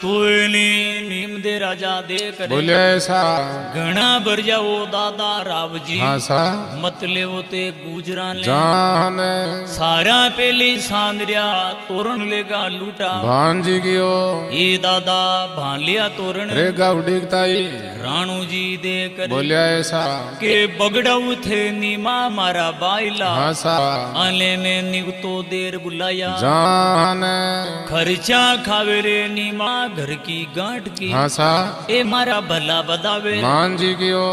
Tú दे राजा दे करे घना भर जाओ दादा राव जी हाँ मत ले वो ते गुजरा जाने सारा पहले सांदरिया तोरण लेगा लूटा भानजी की ओ ये दादा भान लिया तोरण रेगा उड़ीकता ही राणू जी दे करे बोलिया ऐसा के बगड़ाऊ थे नीमा मारा बाइला हाँ आले ने निगतो देर बुलाया जाने खर्चा खावेरे नीमा घर की गांठ की हाँ ખાલસા એ મારા ભલા બદાવે માનજી ગયો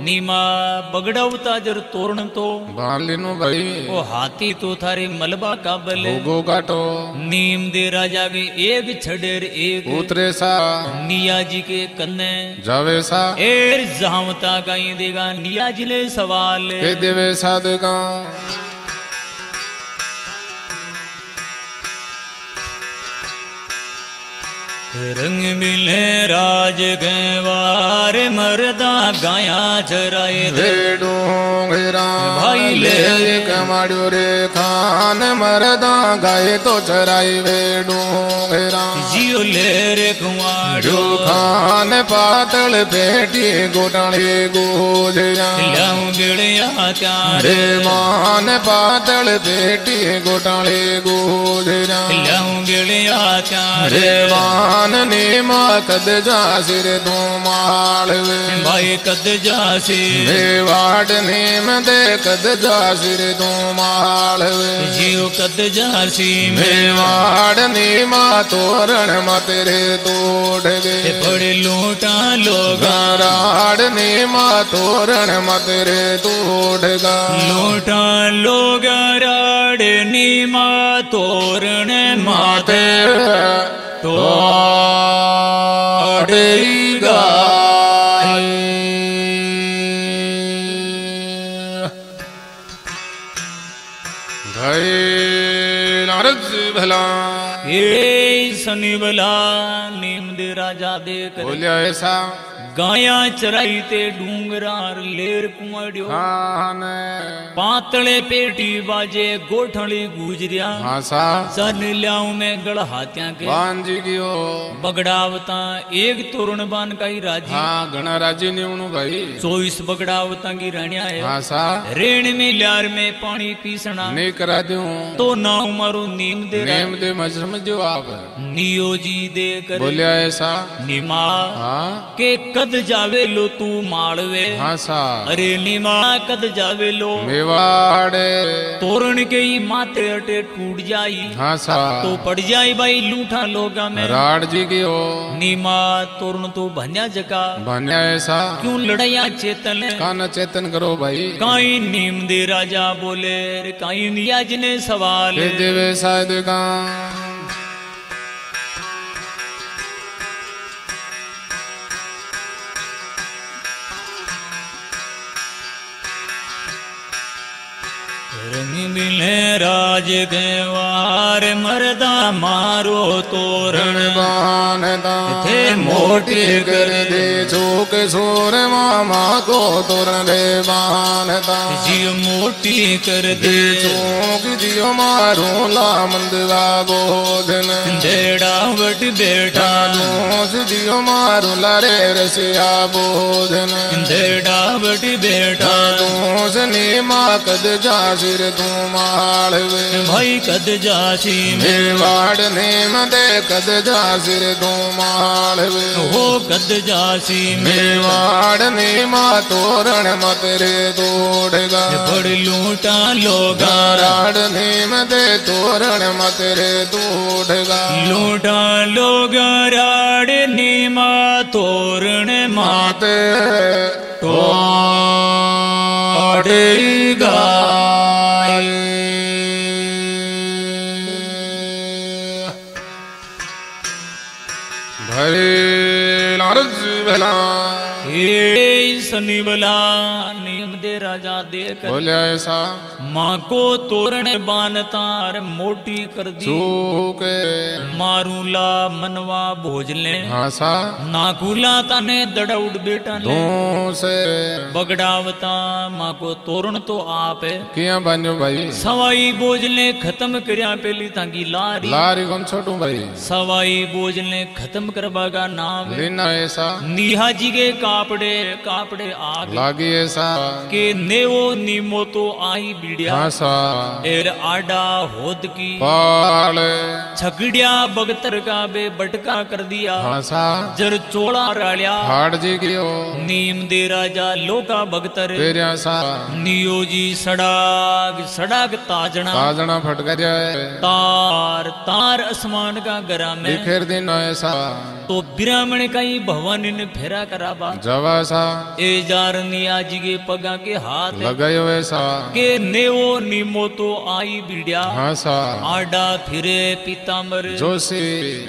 નીમા બગડવતા જર તોરણ તો બાલીનું ભાઈ ઓ હાથી તો થારી મલબા કાબલે ઉગો કાટો નીમ દે રાજા કે એક છડેર એક ઉતરે સા નિયાજી કે કને જાવે સા એર જાવતા ગાઈ દેગા નિયાજી લે સવાલ કે દેવે સાદગા रंग मिले राज गवार मरदा गाया रेडू घेरा भाई ले कमाड़ो रे खान मरदा गाय तो चराई वेडू घेरा। जियो ले रे कुमार। खान पातल बेटी गोटाणे गोजरा लाऊं गिड़िया त्यार। रे मान पातल बेटी गोटाणे गोजरा लाऊं गिड़िया त्यार। रे मान ने मा कद जा सिर तू माल भाई कद जासी वे वाट नेम दे कद जा सिर तू माल वे जियो कद जासी मेवाड़ ने मा तोरण मत रे तोड़ गे बड़े लोटा लोग राड़ ने मा तोरण मत रे तोड़ गा लोटा लोग राड नीमा तोरण माते माते तोड़ भय नारद भला। ए सनी भला नीम दे राजा दे बोलिया ऐसा गाया चराई ते डूंगरार लेर कुआड्यो खान पातळे पेटी बाजे गोठली गुजरिया सन ल्याऊ में गड़ हाथ्या के बगड़ावता एक तोरण बान काई राज़ी हाँ घना राज़ी निवणु भाई चौबीस बगड़ावता की राणिया है रेण में ल्यार में पानी पीसना नहीं करा दूँ तो नाउ मारो नीम दे नेम दे मजरम जो आप नियोजी दे कर बोलिया ऐसा निमा हाँ के कद जावे लो तू माड़वे भाषा अरे निमा कद जावे लो मेवाड़े। तोरण के ही माथे अटे टूट जाई। भाषा तो पड़ जाई भाई लूठा लोगा में। राड जी गयो नीमा तोरण तो भन्या जका। बन्या ऐसा क्यों लड़ाया चेतन कान चेतन करो भाई। काई नीम दे राजा बोले काई नियाज ने सवाल। देवे शायद का। राज देवार मरदा मारो तोरण। रण बान थे मोटी कर दे। चोक सोर मामा को तोरण रे बान जियो मोटी कर दे। दे चोक जियो मारो ला मंदवा गोधन। देड़ा बट बेटा दोष जियो मारो ला रे रसिया बोधन। देड़ा बट बेटा दोष ने मा कद जा सिर तू माल भाई कद जासी में। मेवाड़ ने मदे कद जा सिर तू माल हो कद जासी में। मेवाड़ ने मा तोरण मत रे तोड़गा बड़ लूटा लोगा। राड़ ने मदे तोरण मत रे तोड़गा लूटा लोग राड नीमा तोरण मात माते तोड़ेगा। सनी बला नीम दे राजा देकर बोले ऐसा। माँ को तोरण बान तार मोटी कर दी। मारूला मनवा भोजले हासा नाकुला ताने दड़ा उड़ बेटा ने से। बगड़ावता माँ को तोरण तो आप है। किया बनो भाई? सवाई बोझले खत्म करया पेली तांगी लारी। लारी कौन छोटू भाई? सवाई बोझले खत्म करवा का नाम। लेना ऐसा। निहा जी के कापड़े कापड़े आग। लागी ऐसा। के नेवो नीमो तो आई बीड़िया। एर आडा होद की। पाले। छगड़िया बगतर का बे बटका कर दिया। जर चोला रालिया। हाड़ जी गियो। नीम दे राजा लोका बगतर। फिर ऐसा नियोजी सड़ाग सड़ाग ताजना ताजना फट गया है। तार तार आसमान का गरा में। दिखेर दिन ऐसा तो ब्राह्मण का ही भवानी ने फेरा कराबा जब ऐसा ए जारनी आज के पगा के हाथ लगायो ऐसा के नेवो नीमो तो आई बीड़िया। हासा आडा फिरे पीताम्बर जोशी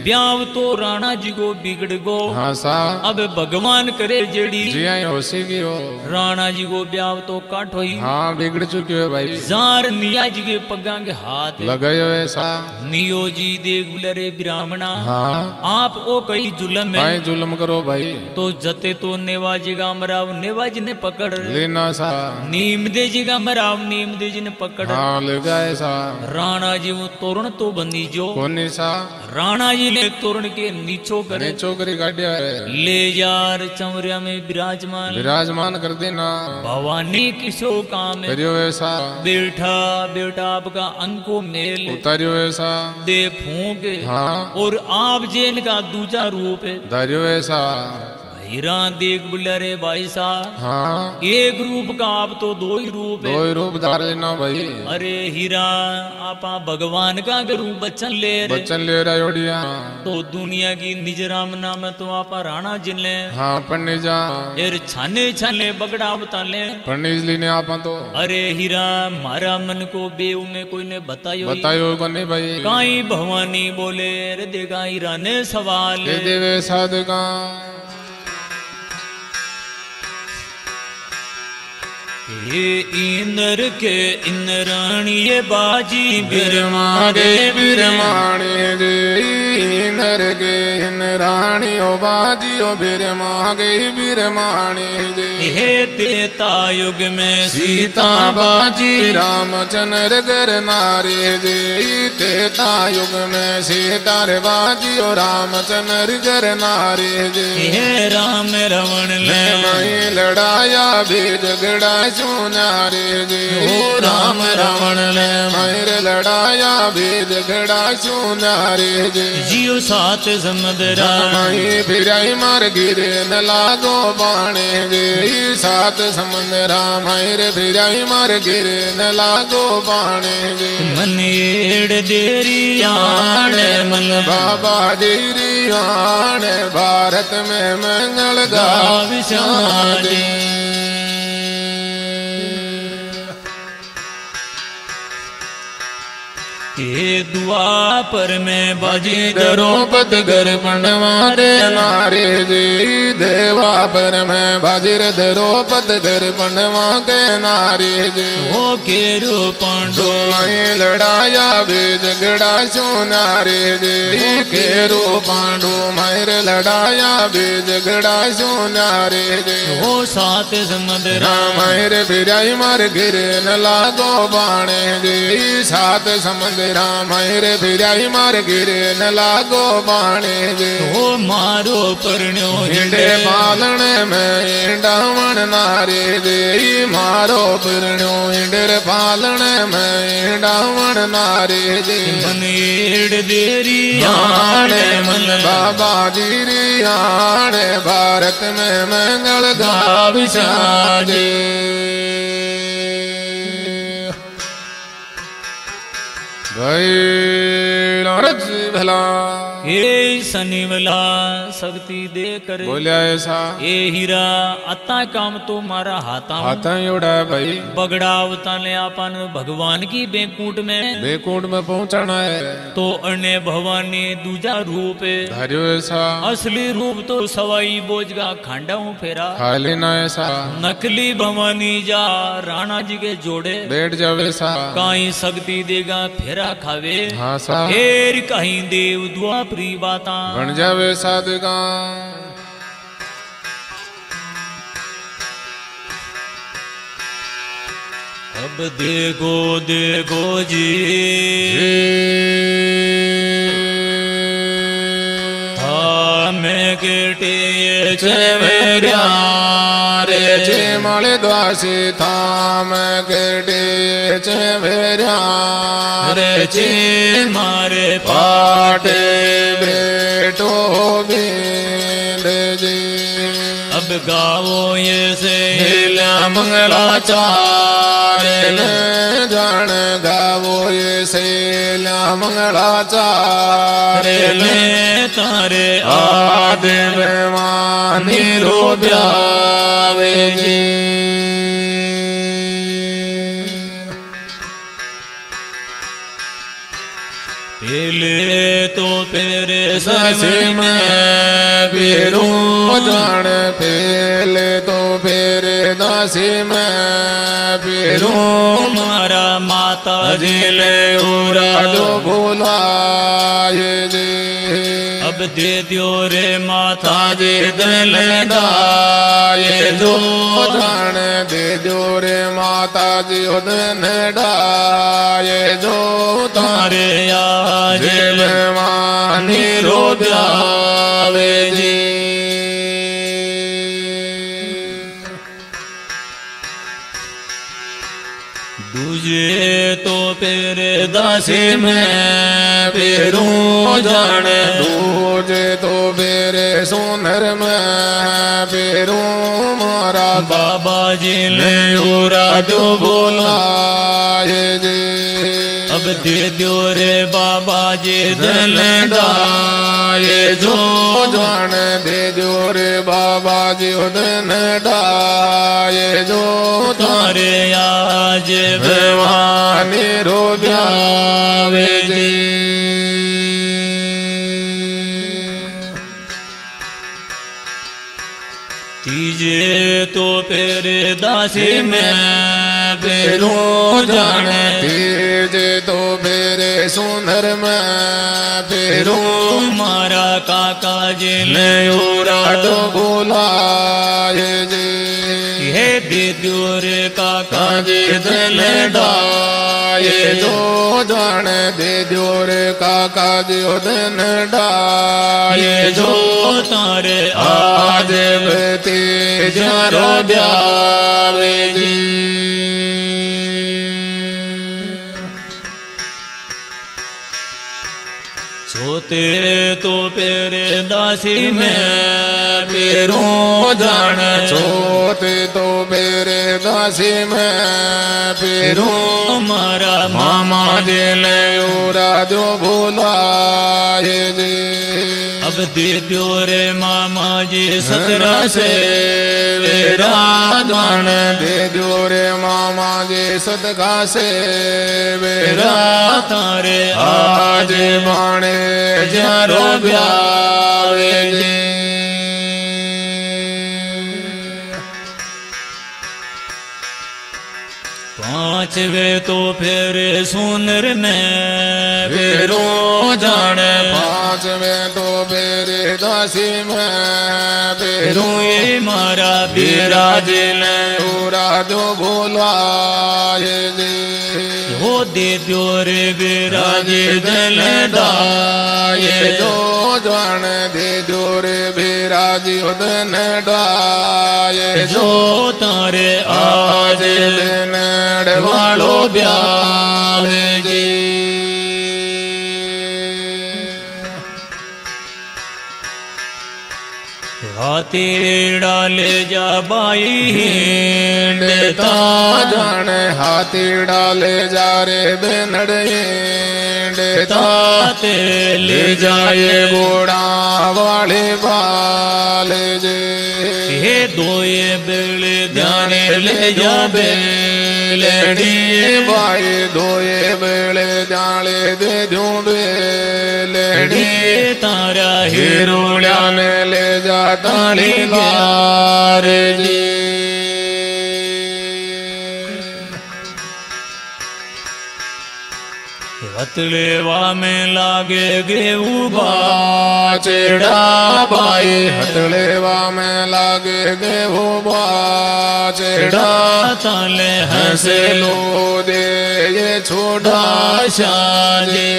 ब्याव तो राणा जी को बिगड़ गो। हासा अब भगवान करे जेड़ी। जिया होशी की हो। राणा जी को ब्याव तो काटो ही हाँ बिगड़ चुकी है भाई। जार निया जी के पगा के हाथ। लगायो ऐसा नियो जी देख बुलरे ब्राह्मणा। हाँ। आप ओ कई जुलम है। भाई जुल्म करो भाई। तो जते तो नेवाजी का मराव नेवाजी ने पकड़। लेना सा। नीम दे जी का मराव नीम दे जी ने पकड़। हाँ लगा ऐसा राणा जी वो तोरण तो बंदी जो। कोनी सा। राणा जी ने तोरण के नीचो करे। चोकरी गाड़िया ले जार चमरिया में विराजमान। विराजमान कर देना। भवानी किसो काम। है करियो ऐसा बेटा बेटा आपका अंको मेल। उतारियो ऐसा दे फूक। हाँ। और आप जेल का दूजा रूप। है धारियो ऐसा हीरा देख बुला रे भाई साहब। हाँ। एक रूप का आप तो दो ही रूप है। दो ही रूप धार लेना भाई। अरे हीरा आप भगवान का रूप बच्चन ले रे बच्चन ले रहा योड़िया तो दुनिया की निज राम नाम तो आपा राणा ज़िले हाँ पढ़ने जा। एर छाने छाने बगड़ा बता ले। पंडित जी ने आप तो। अरे हीरा मारा मन को बेऊ में कोई ने बतायो बतायो को नहीं भाई। काई भवानी बोले रे देगा हीरा ने सवाल। दे देवे साधु का। इंदर के इनी हे बाजी बिरमाणे मागे वीरमाणे गेनर गे इन राणी ओ बाजी वीर मागई हे गे युग में सीता बाजी रामचंद्र गर नारे गे तेता युग में सीता रे बाजी ओ रामचंद्र गर नारे जे। हे राम रवण ले। लड़ाया भी झगड़ा सुना रे जे। ओ राम रवण ले। मैं लड़ाया भी झगड़ा सुना रे जे। जियो सात समुद्र रामाई फिराई मार गिरे न लागो बाणे गे सात समुद्र रामाई रे फिराई मार गिरे न लागो बाणे गे मन एड़ देरी आण मन बाबा देरी आण भारत में मंगल गा हे दुआ पर मैं बाजी दरो द्रौपद घर बनवारे नारे जी देवा पर में बाजिर द्रौपद घर बनवा के नारे जी। हो के पांडो माए लड़ाया वे झगड़ा सो नारे जे। के रो पांडु मायर लड़ाया वे झगड़ा सो नारे जे। हो सात समुद्र। रामायर फिराई मर गिर न लागो बाणे जे। सात रामायर फिराई मार गिरे न लागो बाणे जे हो मारो परण्यो हिंडे पालण में डावण नारे जे मारो पिरणो हिंडर पालण में डावण नारे जे मन एड़ देरी आण मन बाबा जी आण भारत में मंगल गा विसाजे गए नारद भला। हे शनिवला शक्ति दे करे। बोलिया ऐसा। ए हीरा आता काम तो मारा हाथा हाथ है भाई। बगड़ा उताने अपन भगवान की बेकूट में। बेकुंड में पहुंचाना है। तो अन्य भवानी दूजा रूप। धारियो ऐसा। असली रूप तो सवाई बोझगा खांडा हूँ फेरा। खाली ना ऐसा। नकली भवानी जा राणा जी के जोड़े। बैठ जावे सा काई शक्ति देगा फेरा खावे। हाँ सा। फेर कहीं देव दुआ प्री बाता बन जावे साधगा अब देखो देखो जी। मैं केटे चेवेरा रे चे मले द्वासी थाम चे भेरा चे मारे पाटे बेटो बींद जी। अब गाओ ये से मंगलाचार जान ये सेला मंगलाचार रे ले तारे आदि बेमानी रो ब्यावे जी। पहले तो तेरे ससी ससी में पीरू जान पहले तो फिर दासी में पीरू मारा माता जी दिले उरा। जो भूलाए जी अब दे दियो रे माता ताजे दिल डाये जो जान दे जो रे माता जी उदन डाये जो तारे आज मानी रो जावे जी। तेरे दासी में पेरू जान। दूजे तो बेरे सोनर में पेरू मारा। बाबा जी ने उरा जो बोलाए जी। अब दे दियो रे बाबा जी दिल डाये जो जान दे जो रे बाबा जी उदन डाये जो तारे आज भवानी रो तीजे तो तेरे दासी में पेरू जान। तेज तो मेरे सुंदर में पेरू मारा काका जी ले उरा तो बोलाए जी। हे दे दियो रे काका काजी दिल डाये जो जान दे जो काका जी दिन डाये जो तारे आज बते जरो ब्यावे जी। सोते तो पेरे दासी में पेरू जान। छोते तो मेरे दासी में पेरू मारा मामा दिल उरा जो भूलाए जी। अब दे दियो रे मामा जी सतरा से से। वेरा दान दे दो रे मामा जी सदका से। वेरा तारे आज बाणे जरो ब्यावे पांचवे तो फिर सुनर में फेरो जाने। पाँच में तो मेरे दासी में फेरो मारा बिराज ने। पूरा जो बोलाए जी। हो दे दियो रे बिराज राजे दिल दाये जो जान दे जो रे विराजी उदन डाये जो तारे आज आज दिन वालो ब्याहे जी। हाथी डाले जा बाई देता जाने हाथी डाले जा रे बेनड़े ताते ले जाए घोड़ा वाले बाल जे। हे दोए बेले ध्यान ले जा लेडी बाई धोए बेले जाले दे दूँ लेडी तारा हिरोड़ा ने ले जा ताली बार जी हतलेवा में लागे गे उबा चेड़ा बाई हथड़ेवा में लागे गे वो बाचेड़ा ताले हंसे लो दे ये छोटा शाजे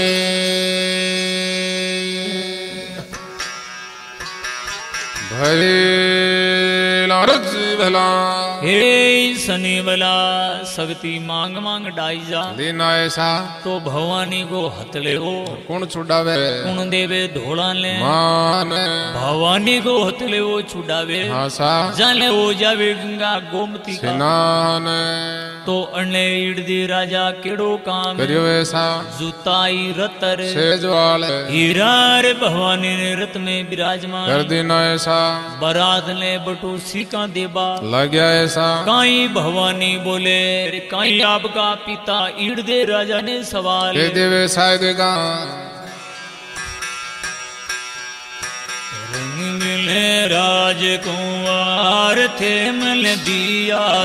भले लारज भला। हे सनी बला शक्ति मांग मांग डाई जा। दिन ऐसा तो भवानी को हतले हो। कौन छुड़ावे? कुण देवे धोला ले। मान। भवानी को हतले हो छुड़ावे। हासा जाने हो जावे गंगा गोमती का। सिनान। तो अने इड़दी राजा केड़ो काम। करियो ऐसा जुताई रतर। सेजवाल हीरा रे भवानी ने रत में विराजमान कर देना ऐसा बरात ने बटू सीका देबा। लग गया ऐसा। काई भवानी बोले काई आपका पिता ईड़ दे राजा ने सवाल ये देवे शायद गा रंग थे मल दिया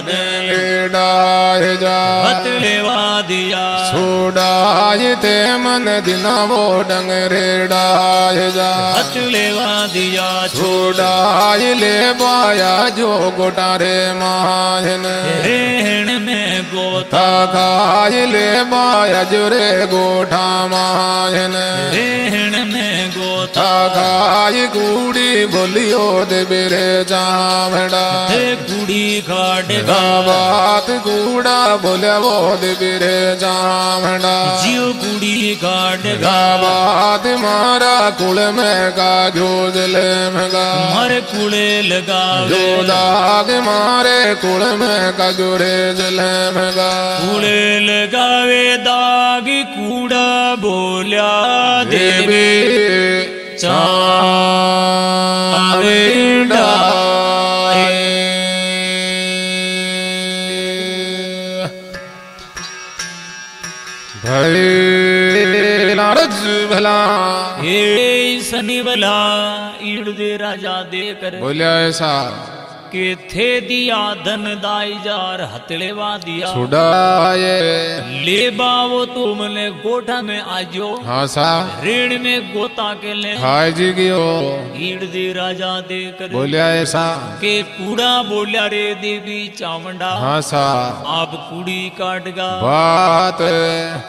हतलेवा दिया छोड़ाय ते मन दिना वो डंग रे डाय जा। हतलेवा दिया छोड़ाय ले बाया जो गोटा रे माहन। रेण में गोता। खाय ले बाया जो रे गोठा माहन। रेण में गोता। खाय कूड़ी बोलियो दे बेरे जामड़ा हे गुड़ी खाड़ बात कूड़ा बोले वो दे बेरे जामड़ा जियो गुड़ी खाड़ बात मारा कुल में का जो दिले में गा मारे कुड़े लगावे जो दाग मारे कुल में का जो रे दिले में गा लगावे दाग कूड़ा बोलिया देवी भले भला. हे सनी बला ईड़ दे राजा दे कर बोलिया ऐसा के थे दिया धन दाई जार हतलेवा दिया छुड़ाए ले बावो तुमने गोठा में आजो। हाँ सा। ऋण में गोता के ले। हाय जी गियो। ईड़ दे राजा दे कर बोलिया ऐसा के कूड़ा बोलिया रे देवी चामुंडा हाँ सा। आप कुड़ी काटगा बात।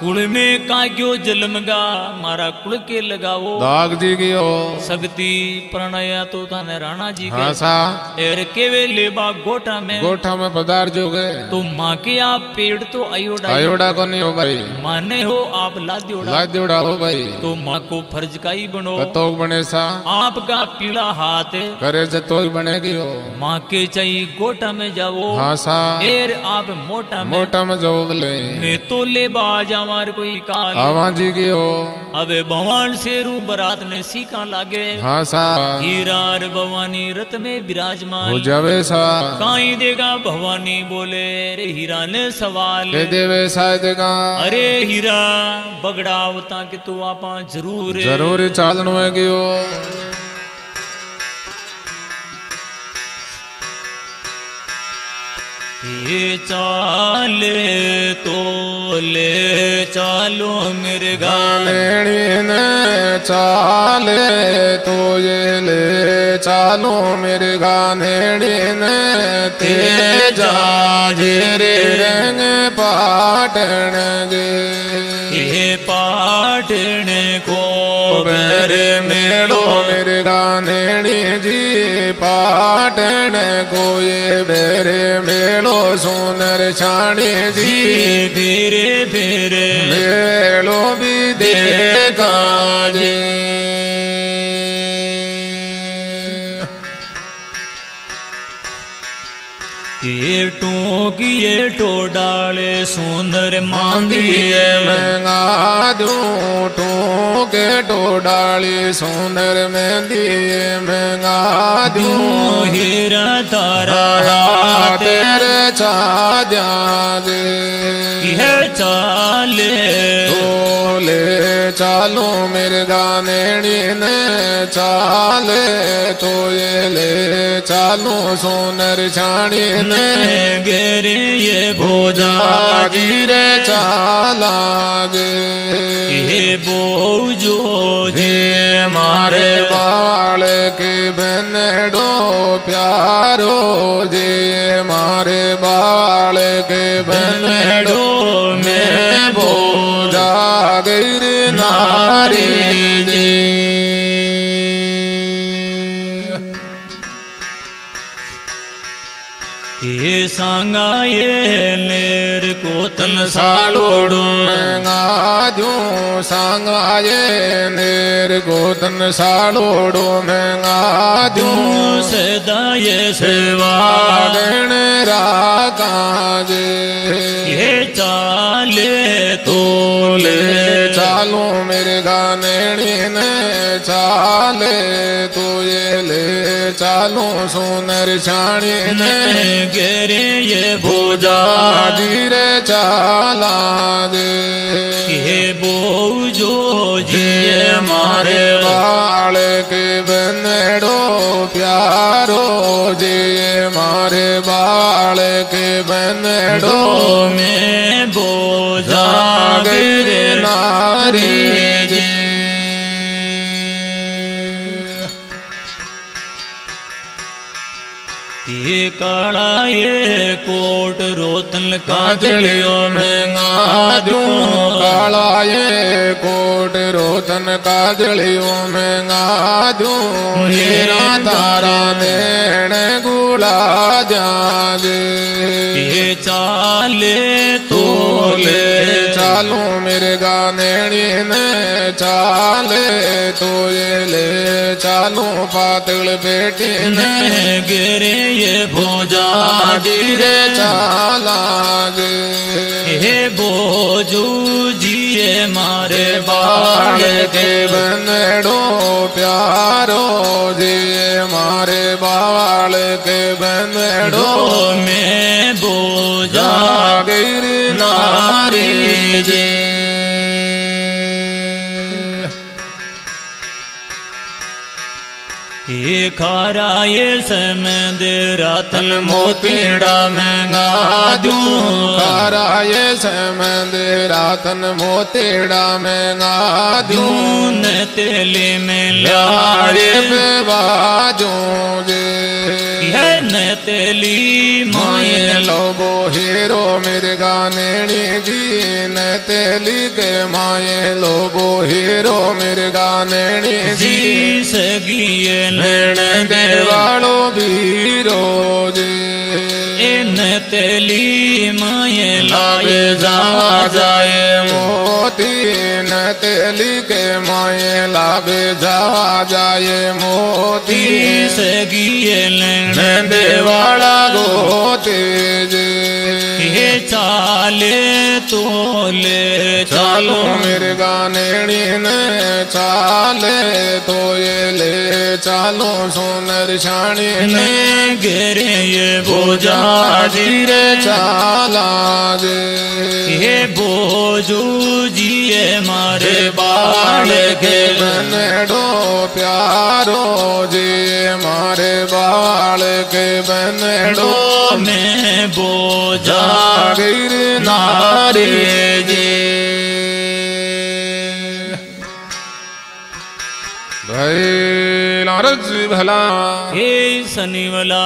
कुड़ में काग्यो जलमगा मारा कुड़ के लगाओ दाग जी गियो। शक्ति प्रणय तो थाने राणा जी हाँ के सा। एर केवे लेबा गोटा में। गोठा में पदार्थ जो गए तो माँ के आप पेड़ तो अयोडा आयोडा को नहीं हो भाई। माने हो आप लाद्योड़ा। लाज जोड़ा हो भाई। तो माँ को फ़र्ज़ का ही बनो। कतोक बने सा। आपका पीला हाथ। करे जतोक बनेगी हो। माँ के चाहिए गोटा में जाओ हाँ सा। एर आप मोटा में। मोटा में जाओ बोले। मैं तो ले बाज हमार कोई काल। आवा जी की हो। अबे भगवान से रू बरात ने सीका लागे। हाँ सा। हीरार भवानी रत में हो विराजमान जावे सा। काई देगा भवानी बोले रे हीरा ने सवाल देवे देगा। अरे हीरा बगड़ावता कि तू आपा ज़रूर ज़रूर चालन में चाले तो ले चालो मेरे गाने गानेड़ी ने चाले तो ये ले चालो मेरे गानेड़ी ने तेजा जेरे रंग पाटन गे। ये पाटने को मेरे मेलो मेरे गानेड़ी जी पाटन को ये मेरे मेलो सोनर छाणे धीरे धीरे धीरे मेलो भी देखा जे टोकिए टो डाले सुंदर मांदिए मंगा दूँ टोके टोडाली सुंदर में दिए महँगा दूँ। हीरा तारा तेरे चाद्या दे यह चाले। बोले चालो मेरे गाने ने चाले। तो ये ले चालो सोनर छाणी ने। गेरे ये भोजा जाजी रे चाला बोझो हे मारे बाल के बनडो प्यारो जे मारे बाल के बनडो में बोझा गिर नारी जी। ये सांगा ये लेर को तन सालोड़ो। महंगाजो सांगाये नेर गोतन सालोड़ो महंगाजो तू सदा ये सेवा गण रागाजे ये चाले तोले चालो मेरे गाने ने चाले तो ये ले चालो सोनर छाणी ने। गेरे ये भोजा धीरे चाला दे जे मारे बाल के बनड़ो। में बोझा गिरे नारी जी। कोट रोतन में महँगा दूँ काला कोट रोतन काजलियो में दूँ हीरा तारा नेण गुला जागे ये चाले तोले तोले चालो मेरे गाने ने चाले तो ये ले चालो पातल बेटी ने गिरे ये भोजा धीरे चालाग। हे बोजू जिए मारे बाल के बनड़ो प्यारो जिए मारे बाल के बनड़ो। में बोजा जागिर नारी जे। खारा ये समंद रातन मोतीड़ा महँगा दूँ। काराये समंद रातन मोतीड़ा महँगा दूँ। दून तेले में लारे पे बाजो जे। न तेली माए। लोगो हीरो मेरे गाने जी न तेली के माए लोगो हीरो मेरे गाने जी। जी सगिए नैण देवालो बीरो इन तेली माए लागे लाए जा जा जाए मोती न तेली के माए लागे जा जाए मोती। सगिए न देवाला गोते जे चाले तोले चालो चालो मेरे गाने ने चाले तो ये ले चालो सोनर छाणी ने। गिरे ये बोझा धीरे चाला जे हे बोझू जिए मारे बाल के बनड़ो प्यारो जे मारे बाल के बनड़ो में बोझा भाई नारद जी भला। हे शनिवला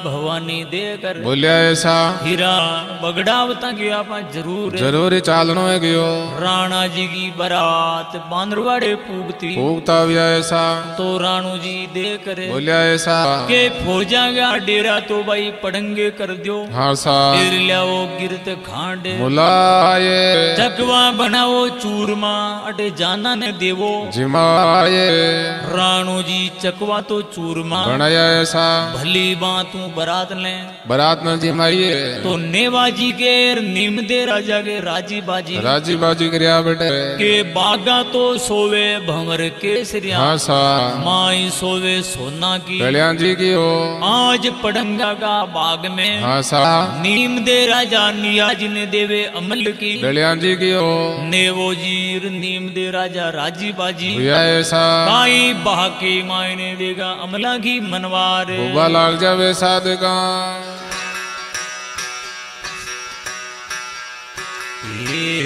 भवानी दे कर। बोलिया ऐसा। हीरा बगड़ावता गया पा ज़रूर। ज़रूर चालनो है गयो। राणा जी की बारात बांद्रवाड़े पूगती। फूकता भी ऐसा। तो राणू जी दे करे। बोलिया ऐसा। के फौजा गया डेरा तो भाई पड़ंगे कर दियो। हाँ सा। फिर लियाओ गिरत खांडे। मुलाये चकवा बनाओ चूरमा अटे जाना ने देवो। जिमाये। राणू जी चक नकवा तो चूरमा। गणय ऐसा। भली बातू बरात ले। बरात में जिमाइए तो नेवाजी के नीम दे राजा के राज़ी बाजी। राज़ी बाजी करिया बेटे। के बागा तो सोवे भंवर केसरिया। हाँ सा। माई सोवे सोना की। गलिया जी की हो। आज पड़ंगा का बाग में। हाँ सा। नीम दे राजा नियाज ने देवे अमल की। गलिया जी की हो। नेवो जीर नीम दे राजा राज़ी बाजी। ऐसा। काई बाकी मायने देगा अमला की मनवार। लाल लाग जावे साध का एर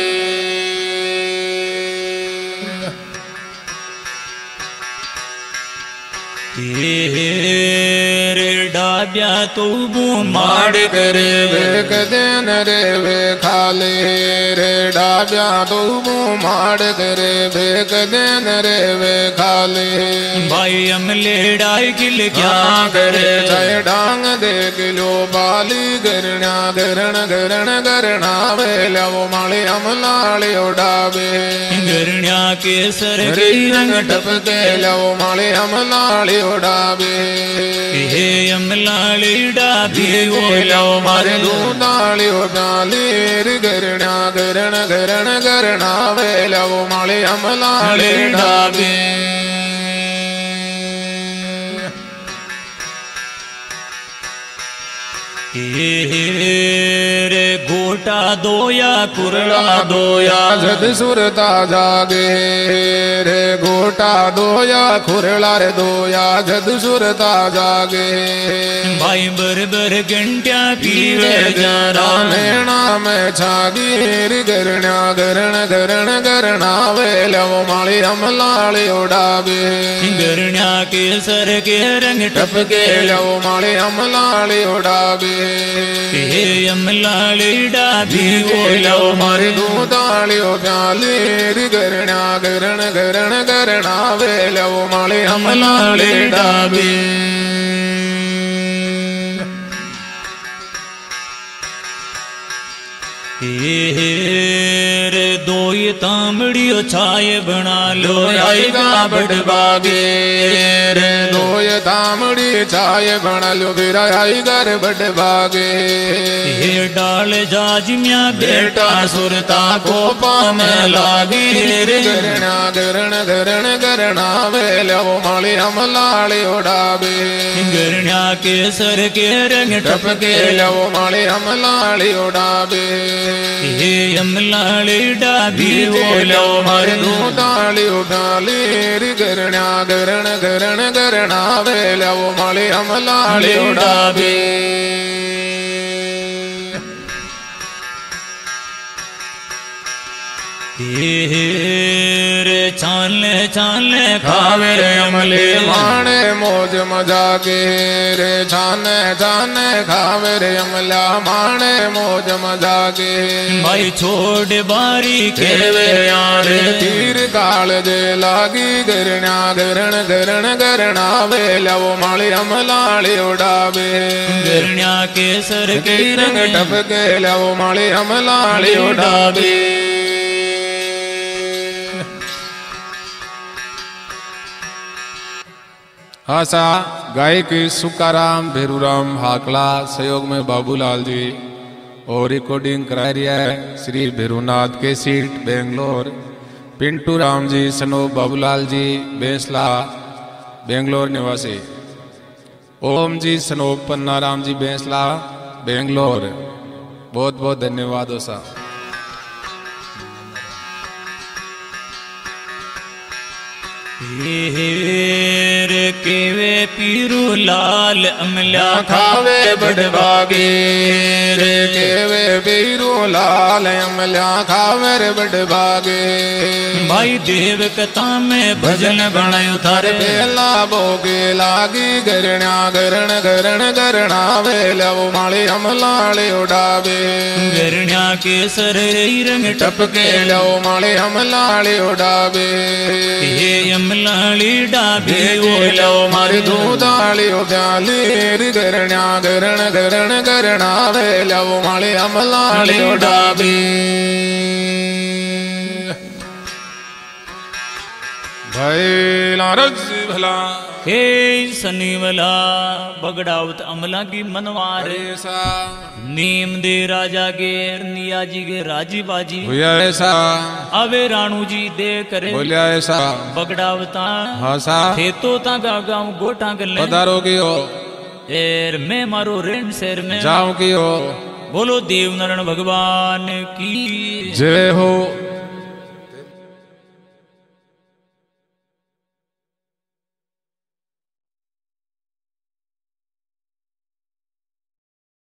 गरण्या गरण गरण गरणावे लवो माळे अमलाळी डाबे एर डाब्या तो माड करे वे। कदेन रे वे खाले रे डाब्या तो माड करे वे। कदेन रे वे खाले भाई अमले डाई किल क्या करे। जय डांग दे किलो बाली गरण्या गरण गरण गरणा वे लवो माळे अमलाळे ओडावे गरण्या के सर रंग टपके लवो माळे अमलाळे ओडावे हे अमलाळी डाबी लो मारे दूधाळी ओडाले रे गरण्या गरण गरण गरणा वे लवो माळे अमलाळे डावे रे गोटा दोया कुरला दोया। जद सुरता जागे रे गोटा दोया खुरला रे दोया। जद सुरता जागे भाई बर बर घंट्या पीवे जरा रामेणा में छागी रे गरण्या गरण गरण गरणा वे लवो माळी अमलाळी ओडावे गरण्या के सर के रंग टपके। लवो माळी अमलाळी ओडावे हे अमलाळी डाबी लो मारे दूधाळी ओ प्याले रे गरण्या गरण गरण गरणा वे लवो माळी अमलाळी डावे रे तांबड़ियो छाए बना लो। आएगा बड़ बागे। रे दोय दामड़ी चाय बना लो। फिर आई घर बड़ बागे। हे डाल जाजमिया बेटा सुरता को पान लागी। रे गरणा गरण गरण गरणा वे लवो माली अमलाली ओडावे गरण्या के सर के रंग टपके लवो माली अमलाली ओडावे हे अमलाड़ी डाबी। लो मारे दूधाली उडाली रे गरणा गरण गरण गरणा वे लवो माली अमलाली ओडावे रे छाले छाले खावे रे अमले माणे मौज मज़ा के रे छाने छाने खावे रे अमला माणे मौज मज़ा के भाई छोड़ बारी खेवे यारे। तीर काल जे लागी गरणा गरण गरण गरणा वे लवो माली अमलाली उडावे। गरण्या के सर के की रंग टपके लवो माली अमलाली उडावे। आशा, गायक सुकाराम भेरूराम हाकला, सहयोग में बाबूलाल जी। और रिकॉर्डिंग करा रिया है श्री भेरूनाथ के सीट, बेंगलोर। पिंटू राम जी, सनो बाबूलाल जी, बेसला, बेंगलोर निवासी। ओम जी, सनो पन्ना राम जी, बेसला, बेंगलोर। बहुत बहुत धन्यवाद ओसा हेर केवे पीरू लाल अमला खावे बड़बागे रे केवे बीरू लाल अमल्या खावे रे बड़बागे भाई देव कथा में भजन बनायो थारे। बेला बोगे लागी गरणा गरण गरण गरणा वेलव माळे अमलाळे उडावे। गरण्या के सर रंग टपके। लव माळे अमलाळे उडावे। हे अमलाड़ी डाबे ओ लव मारे दूधाळी उद्याले रे गरण्या गरण गरण गरणा वेलव माळे अमलाळे उडावे भैला भला। हे सनीवला बगड़ावत अमला की मनवार। नीम दे राजा गेर निया जी के राज़ी बाजी। ऐसा अवे राणू जी दे करे। बोलिया ऐसा बगड़ावता हाँ सा। तो ता गाँव गोटा कर ले पधारो की हो। एर मैं मारो रेण शहर में। की हो। बोलो देव नारायण भगवान की। जय हो।